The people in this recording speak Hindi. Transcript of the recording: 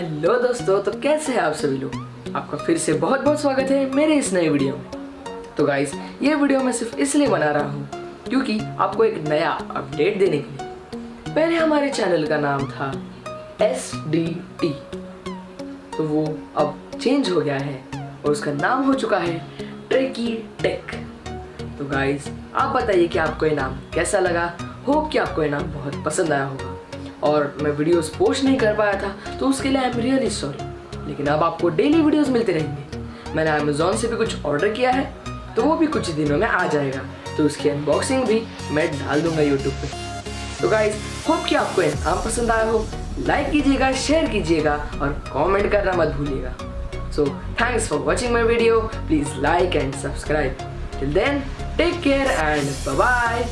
हेलो दोस्तों तो कैसे हैं आप सभी लोग? आपका फिर से बहुत बहुत स्वागत है मेरे इस नए वीडियो में। तो गाइस ये वीडियो मैं सिर्फ़ इसलिए बना रहा हूँ क्योंकि आपको एक नया अपडेट देने के लिए। पहले हमारे चैनल का नाम था एस डी टी तो वो अब चेंज हो गया है और उसका नाम हो चुका है ट्रेकी टेक तो गाइज़ आप बताइए कि आपको ये नाम कैसा लगा? होप कि आपको ये नाम बहुत पसंद आया होगा। और मैं वीडियोस पोस्ट नहीं कर पाया था तो उसके लिए आई एम रियली सॉरी लेकिन अब आपको डेली वीडियोस मिलते रहेंगे। मैंने अमेजोन से भी कुछ ऑर्डर किया है तो वो भी कुछ दिनों में आ जाएगा। तो उसकी अनबॉक्सिंग भी मैं डाल दूँगा यूट्यूब पे। तो गाइज़ होप कि आपको ये पसंद आया हो। लाइक कीजिएगा शेयर कीजिएगा और कमेंट करना मत भूलिएगा। So thanks for watching my video please like and subscribe till then take care and bye